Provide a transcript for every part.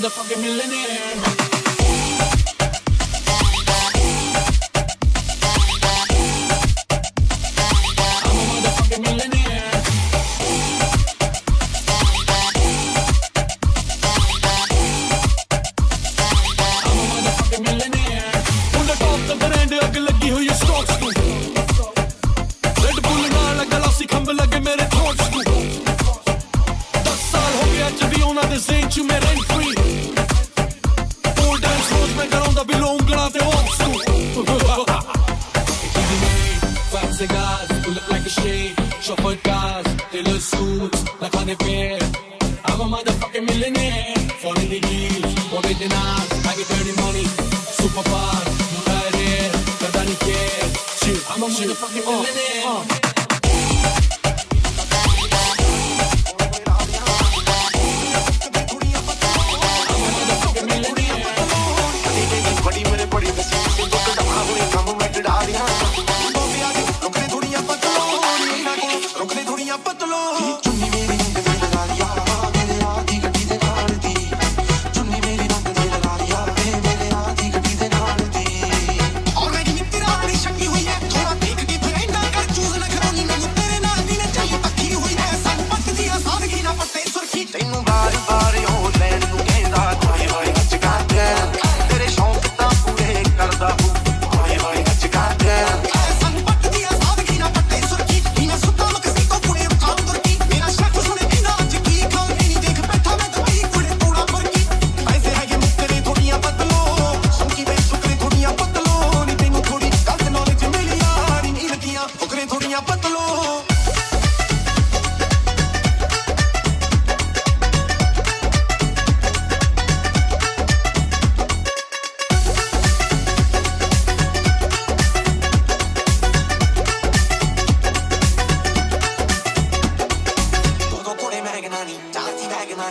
motherfucking millionaire.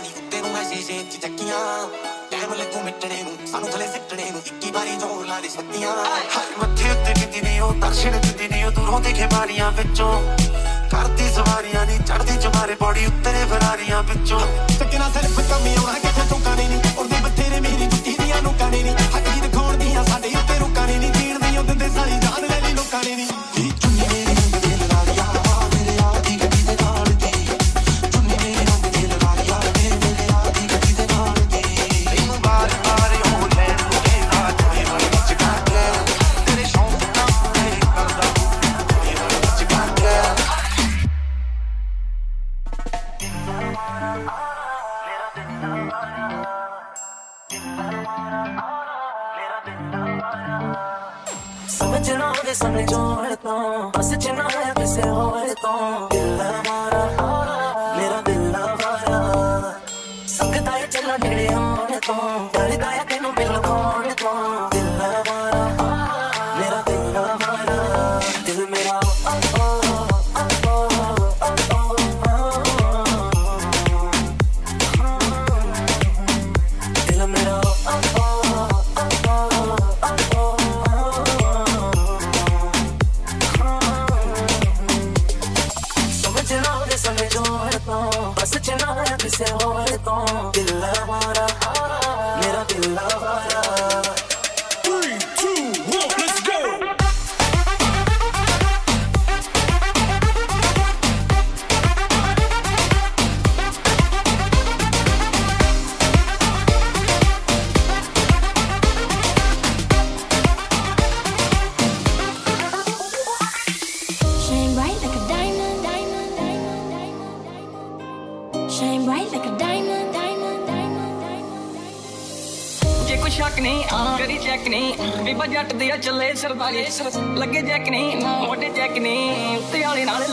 ਨੀ ਉੱਤੇ ਨੂੰ ਮੈਂ ਸ਼ੀਸ਼ੇ 'ਚ ਚੱਕੀਆਂ। ਟਾਈਮ ਲੱਗੂ ਮਿਟਣੇ ਨੂੰ, ਸਾਨੂੰ ਥਲੇ ਸਿੱਟਣੇ ਨੂੰ, ਇੱਕੀ ਵਾਰੀ ਜੋਰ ਲਾ ਦੇ ਛੱਤੀਆਂ ਹਰ ਮੱਥੇ ਉੱਤੇ ਦਿੰਦੀ ਨੇ ਉਹ, ਦਰਸ਼ਨ ਦਿੰਦੀ ਨੇ ਉਹ, ਦੂਰੋਂ ਦੇਖੇ ਬਾਰੀਆਂ ਵਿੱਚੋਂ। ਕਰਦੀ ਸਵਾਰੀਆਂ ਨਹੀਂ ਚੜਦੀ ਜਮਾਰੇ ਬੋੜੀ ਉੱਤੇ ਫਰਾਰੀਆਂ ਵਿੱਚੋਂ। ਚੱਕਣਾ ਸਿਰਫ ਕਮੀ ਆਉਣਾ, ਕਿੱਥੇ ਤੂੰ ਕਾਣੀ ਨਹੀਂ ਉਰਦੇ ਬਥੇਰੇ ਮੇਰੀ ਜੁੱਤੀ ਦੀਆਂ ਨੂੰ। ਕਾਣੀ ਨਹੀਂ ਹੱਕੀ ਦਿਖਾਉਣ ਦੀਆਂ ਸਾਡੇ ਉੱਤੇ ਰੁਕਾਣੀ ਨਹੀਂ ਜੀਣ ਦੀ ਉਹ ਦਿੰਦੇ ਸਾਰੀ ਜਾਨ ਲੈ ਲਈ ਲੋਕਾਂ ਨੇ। ਨਹੀਂ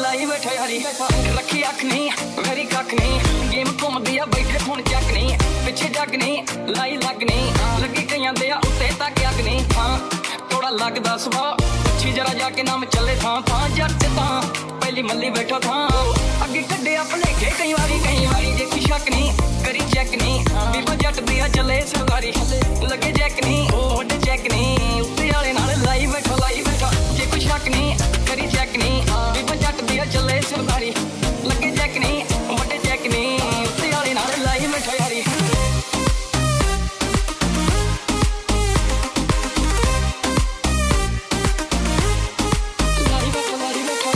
ਲਾਈ ਬੈਠਾ ਯਾਰੀ ਰੱਖੀ ਅੱਖ ਨਹੀਂ ਵੈਰੀ ਕੱਖ ਨਹੀਂ ਗੇਮ ਘੁੰਮਦੀ ਆ ਬੈਠੇ ਫੋਨ ਚੱਕ ਨਹੀਂ ਪਿੱਛੇ ਜੱਗ ਨਹੀਂ ਲਾਈ ਲੱਗ ਨਹੀਂ ਲੱਗੀ ਕਈਆਂ ਦੇ ਆ ਉੱਤੇ ਤੱਕ ਅੱਗ ਨਹੀਂ ਹਾਂ ਥੋੜਾ ਲੱਗਦਾ ਸੁਭਾ ਅੱਛੀ ਜਰਾ ਜਾ ਕੇ ਨਾਮ ਚੱਲੇ ਥਾਂ ਥਾਂ ਜੱਟ ਤਾਂ ਪਹਿਲੀ ਮੱਲੀ ਬੈਠਾ ਥਾਂ ਅੱਗੇ ਕੱਢਿਆ ਭਲੇਖੇ ਕਈ ਵਾਰੀ ਕਈ ਵਾਰੀ ਜੇ ਕੀ ਸ਼ੱਕ ਨਹੀਂ ਕਰੀ ਚੈੱਕ ਨਹੀਂ ਬੀਬਾ ਜੱਟ ਦੀ ਆ ਚੱਲੇ ਸਰਦਾਰੀ ਲੱਗੇ ਜੈਕ ਨਹੀਂ ਵੱਡੇ ਚੈੱਕ ਨਹੀਂ ਉੱਤੇ ਵਾਲੇ ਨਾਲ ਲਾਈ ਬੈਠਾ ਲਾਈ ਬੈਠਾ ਜੇ ਕੋਈ ਸ਼ੱਕ ਨਹੀਂ ਸਰਦਾਰੀ ਲੱਗੇ ਜੈਕ ਨਹੀਂ ਵੱਡੇ ਚੈੱਕ ਨਹੀਂ ਉੱਤੇ ਵਾਲੇ ਨਾਲ ਲਾਈ ਬੈਠਾ ਯਾਰੀ ਲਾਈ ਬੈਠਾ ਲਾਈ ਬੈਠਾ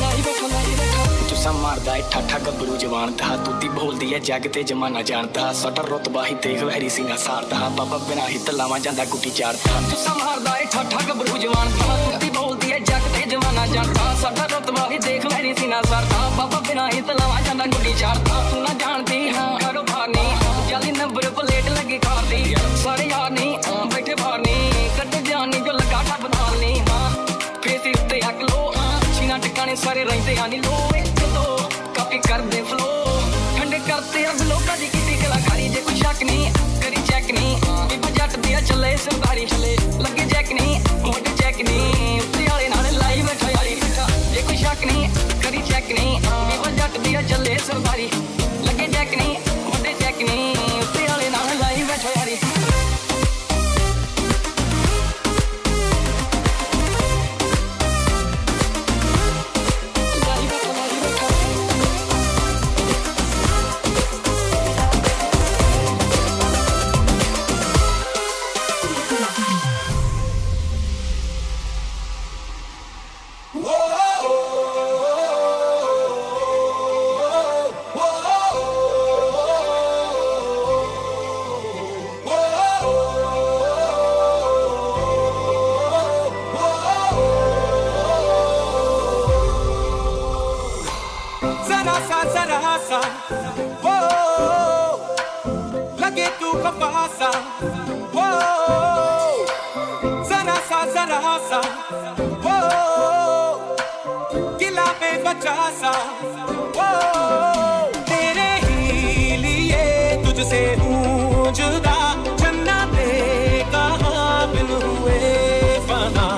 ਲਾਈ ਬੈਠਾ ਲਾਈ ਬੈਠਾ ਤੁਸਾਂ ਮਾਰਦਾ ਏ ਠਾਠਾ ਗੱਭਰੂ ਜਵਾਨ ਦਾ ਤੂਤੀ ਬੋਲਦੀ ਏ ਜੱਗ ਤੇ ਜਮਾਨਾ ਜਾਣਦਾ ਸਾਡਾ ਰਤਬਾ ਹੀ ਦੇਖ ਵੈਰੀ ਸਿੰਘਾ ਸਾਰਦਾ ਬਾਬਾ ਬਿਨਾ ਹੀ ਤਲਾਵਾਂ ਜਾਂਦਾ ਗੁੱਟੀ ਚਾੜਦਾ ਤੁਸਾਂ ਮਾਰਦਾ ਏ ਠਾਠਾ ਗੱਭਰੂ ਜਵਾਨ ਦਾ ਤੂਤੀ ਬੋਲਦੀ ਏ ਜੱਗ ਤੇ ਜਮਾਨਾ ਜਾਣਦਾ ਸਾਡਾ ਰਤਬਾ ਹੀ ਦੇਖ ਵੈਰੀ ਸਿੰਘਾ ਸਾਰਦਾ ਬਾਬਾ ਬਿਨਾ ਹੀ ਤਲਾਵਾਂ ਜਾਂਦਾ ਗੁੱਟੀ ਚਾੜਦਾ ਤੂੰ ਨਾ ਜਾਣਦੀ ਹਾਂ ਕਰੋ ਭਾਨੀ ਜਾਲੀ ਨੰਬਰ ਪਲੇਟ ਲੱਗੀ ਖਾਦੀ ਸਾਰੇ ਯਾਰ ਨਹੀਂ ਬੈਠੇ ਬਾਹਰ ਨਹੀਂ ਕੱਢੇ ਜਾਨੀ ਜੋ ਲਗਾ ਠੱਪ ਨਹੀਂ ਹਾਂ ਫੇਸ ਉੱਤੇ ਅੱਗ ਲੋ ਛੀਨਾ ਟਿਕਾਣੇ ਸਾਰੇ ਰਹਿੰਦੇ ਆ ਨੀ ਲੋ ਦੀ ਆ ਚੱਲੇ ਸਰਦਾਰੀ ਚੱਲੇ ਲੱਗੇ ਚੈੱਕ ਨਹੀਂ ਮੋਢੇ ਚੈੱਕ ਨਹੀਂ ਉੱਤੇ ਵਾਲੇ ਨਾਲ ਲਾਈ ਬੈਠਾ ਯਾਰੀ ਬੈਠਾ ਜੇ ਕੋਈ ਸ਼ੱਕ ਨਹੀਂ ਕਰੀ ਚੈੱਕ ਨਹੀਂ ਵੀ ਜੱਟ ਦੀ ਆ ਚੱਲੇ ਸਰਦਾਰੀ जरा सा वो लगे तू कपासा वो जरा सा जरा सा वो किला पे बचा सा वो तेरे ही लिए तुझसे हूँ जुदा जन्ना पे कहाँ बिन हुए फना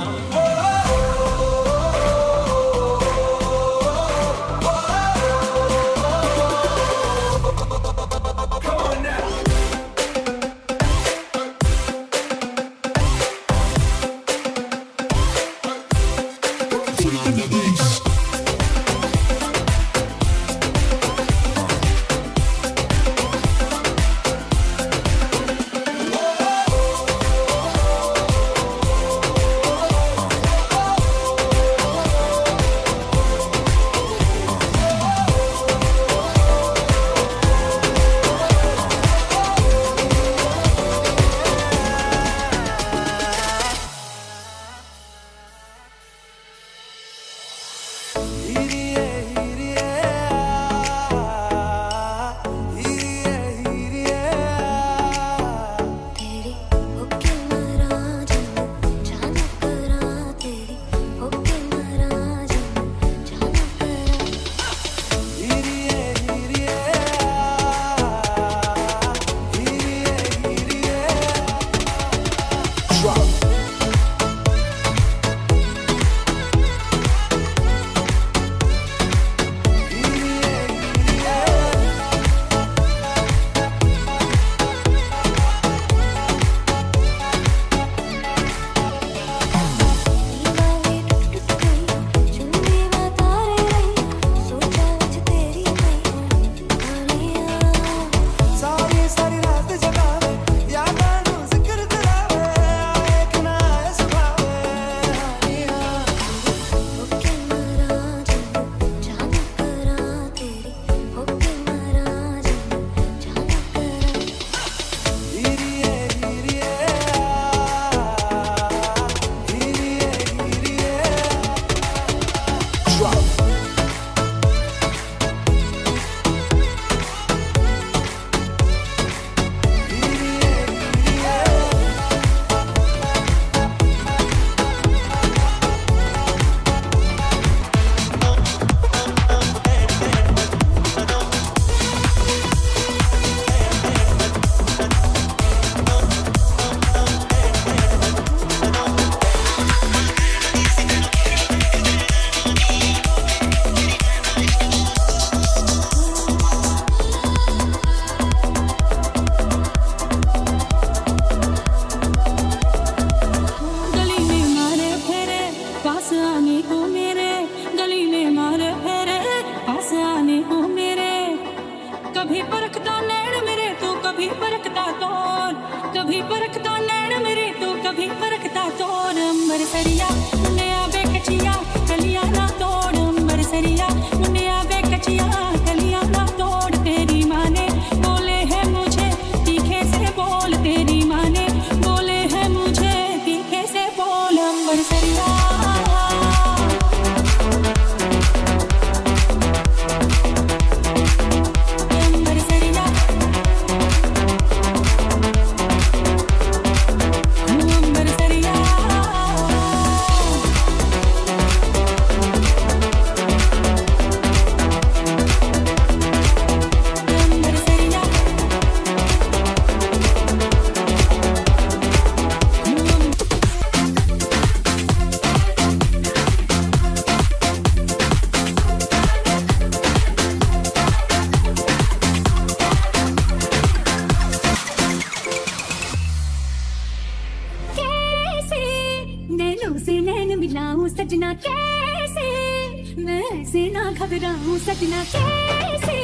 घबराऊं सजना कैसे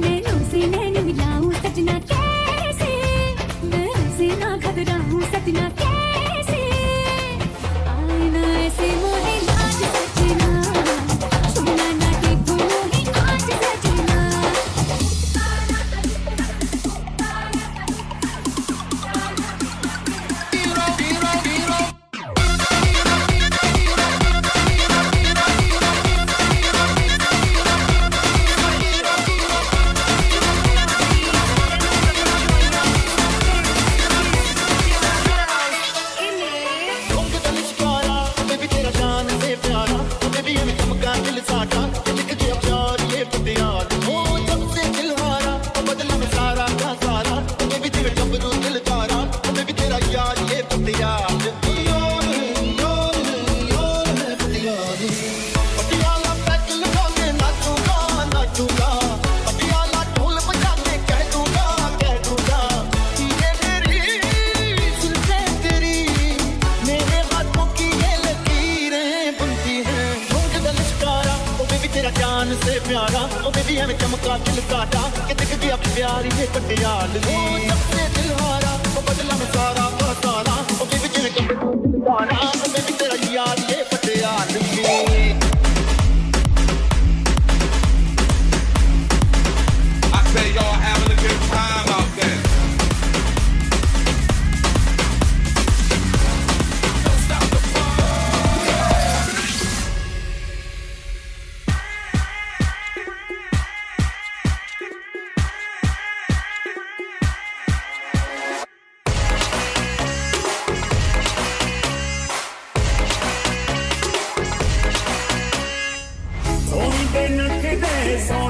मैं उसे नैन मिलाऊं सजना कैसे का दिल काटा कि दिख गया प्यारी ये पटियाल ओ सबसे दिल हारा ओ बदला में सारा का सारा ओ बेबी तेरे कमरे को दिल दाना बेबी तेरा Yes.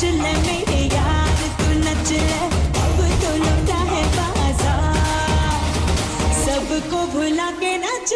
नच मेरे यार तू नच अब तो लगता है बाज़ार। सबको भुला के नच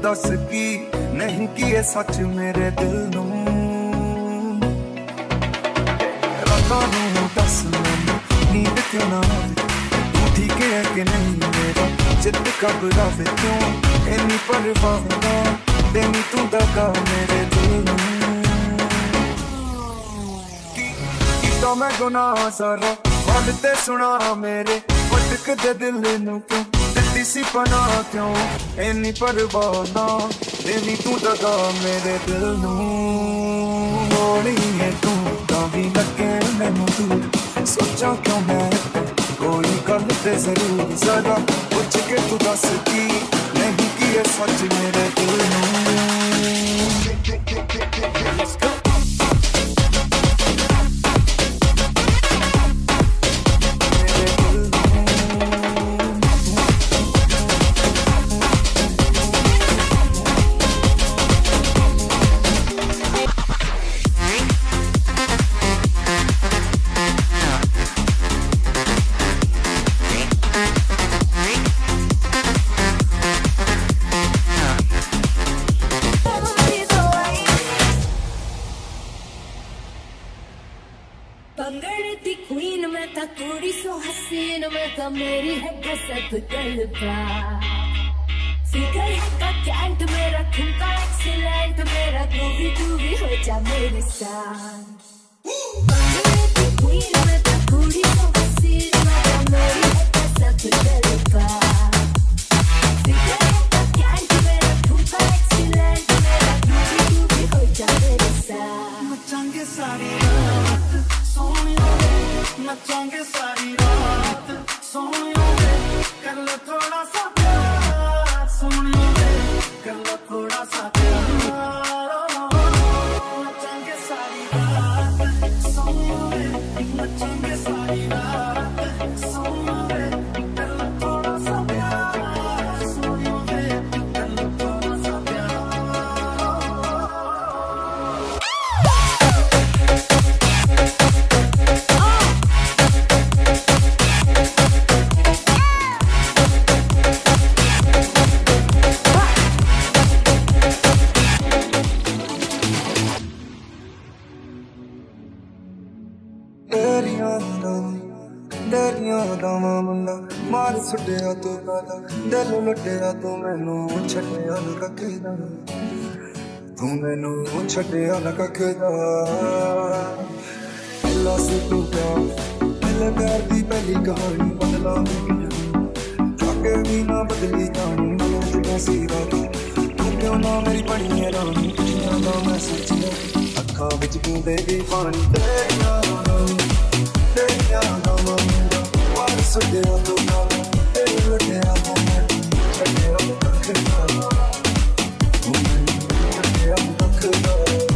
ਦੱਸ ਕੀ ਨਹੀਂ ਕੀ ਇਹ ਸੱਚ ਮੇਰੇ ਦਿਲ ਨੂੰ ਰਾਤਾਂ ਨੂੰ ਦੱਸ ਮੈਨੂੰ ਨੀਂਦ ਕਿਉਂ ਨਾ ਆਵੇ ਤੂੰ ਠੀਕ ਹੈ ਕਿ ਨਹੀਂ ਮੇਰਾ ਚਿੱਤ ਘਬਰਾਵੇ ਕਿਉਂ ਇੰਨੀ ਪਰਵਾਹ ਨਾ ਦੇਨੀ ਤੂੰ ਦਗਾ ਮੇਰੇ ਦਿਲ ਨੂੰ ਕੀਤਾ ਮੈਂ ਗੁਨਾਹ ਸਾਰਾ ਵੱਲ ਤੇ ਸੁਣਾ ਮੇਰੇ ਭਟਕ ਦੇ ਦਿਲ ਨੂੰ ਕਿਉਂ ਦਿੱਤੀ ਸੀ ਪਨਾ ਕਿਉਂ ਇੰਨੀ ਪਰਵਾਹ ਨਾ ਦੇਵੀ ਤੂੰ ਦਗਾ ਮੇਰੇ ਦਿਲ ਨੂੰ ਹੋਣੀ ਹੈ ਤੂੰ ਤਾਂ ਵੀ ਲੱਗੇ ਮੈਨੂੰ ਤੂੰ ਸੋਚਾਂ ਕਿਉਂ ਮੈਂ ਕੋਈ ਗੱਲ ਤੇ ਜ਼ਰੂਰ ਜ਼ਰਾ ਪੁੱਛ ਕੇ ਤੂੰ ਦੱਸ ਕੀ ਨਹੀਂ ਕੀ ਇਹ ਸੱਚ ਮੇਰੇ ਦਿਲ ਨੂੰ ਮੇਰੇ ਦਿਲ ਲੁੱਟਿਆ ਤੂੰ ਮੈਨੂੰ ਛੱਡਿਆ ਨਾ ਕੱਖਦਾ ਤੂੰ ਮੈਨੂੰ ਛੱਡਿਆ ਨਾ ਕੱਖਦਾ ਲਾ ਸੇ ਤੂੰ ਪਿਆ ਦਿਲ ਪਿਆਰ ਦੀ ਪਹਿਲੀ ਕਹਾਣੀ ਬਦਲਾ ਮੈਂ ਜਾਕੇ ਵੀ ਨਾ ਬਦਲੀ ਜਾਣੀ ਮੈਂ ਜਿਹੜਾ ਸੀ ਰਾਤ ਤੇਰੀਓ ਨਾ ਮੇਰੀ ਬਣੀ ਰਾਣੀ ਕੁੜੀਆਂ ਦਾ ਮੈਂ ਸੱਚਿਆ ਅੱਖਾਂ ਵਿੱਚ ਪੀਂਦੇ ਵੀ ਪਾਣੀ ਤੇਰੀਆਂ ਤੇਰੀਆਂ ਦਾ ਮੁੰਡਾ ਵਾਰਸ ਤੇਰਾ ਤੂੰ ਨਾ Thank you.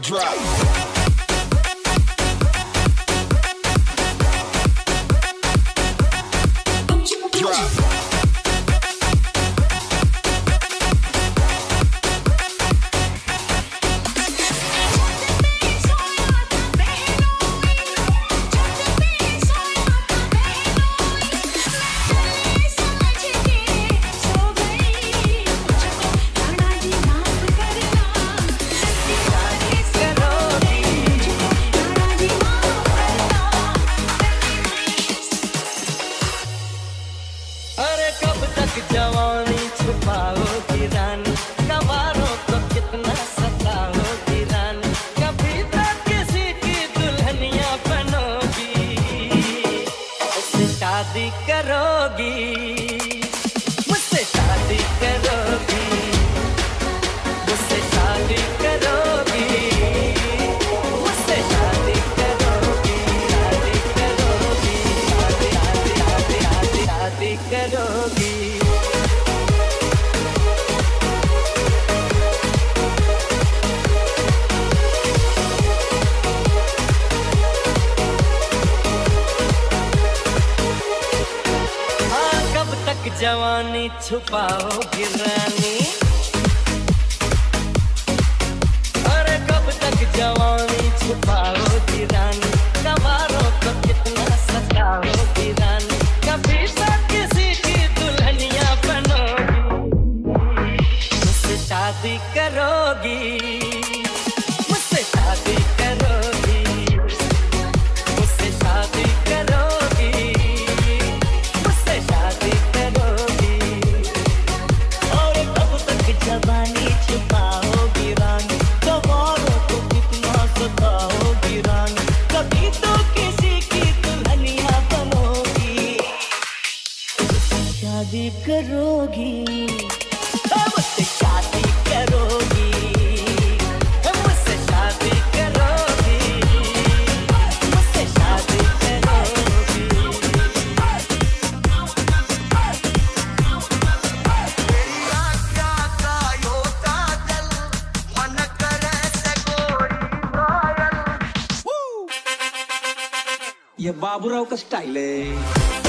drop. to. शादी करोगी। शादी करोगी। शादी करोगी। शादी करोगी। ये बाबूराव का स्टाइल है।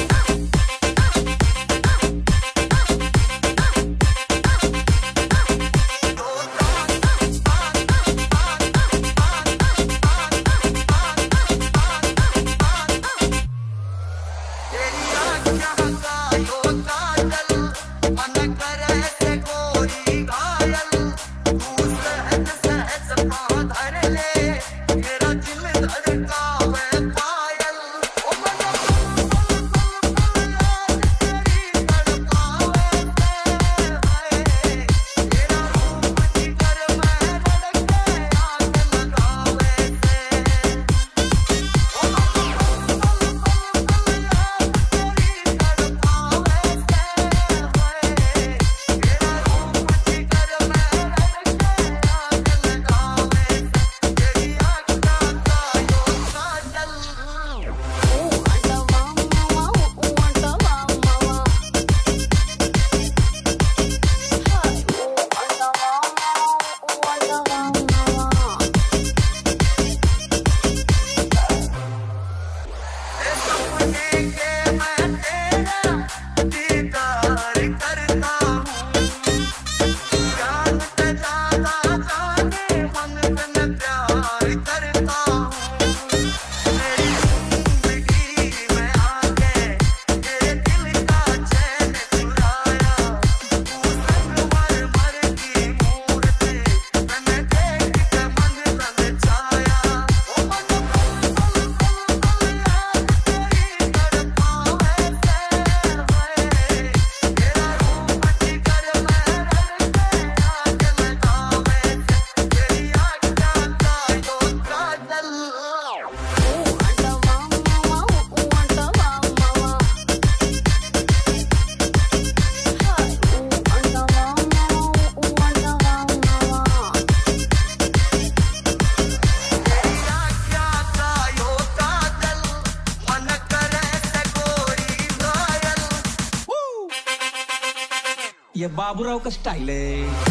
का स्टाइल है